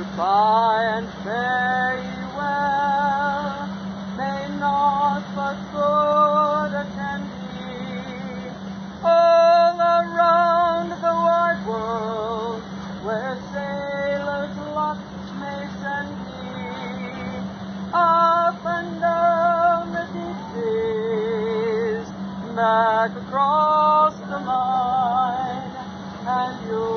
goodbye and farewell. May not but good attend thee. All around the wide world, where sailors' luck may send me, up and down the deep seas, back across the mine, and you.